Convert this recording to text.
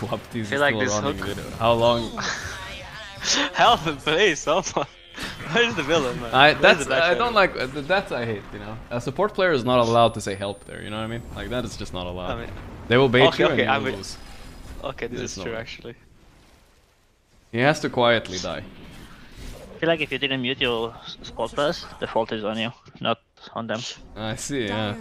Wapti is feel like still this running, hook- dude. How long? Help him, please, someone. Where's the villain, man? I that's the I don't like uh, the that. I hate. You know, a support player is not allowed to say help there. You know what I mean? Like that is just not allowed. I mean, they will bait okay, you okay, and you lose. okay, this There's is no true way. actually. He has to quietly die. I feel like if you didn't mute your squad players, the fault is on you, not on them. I see. Yeah.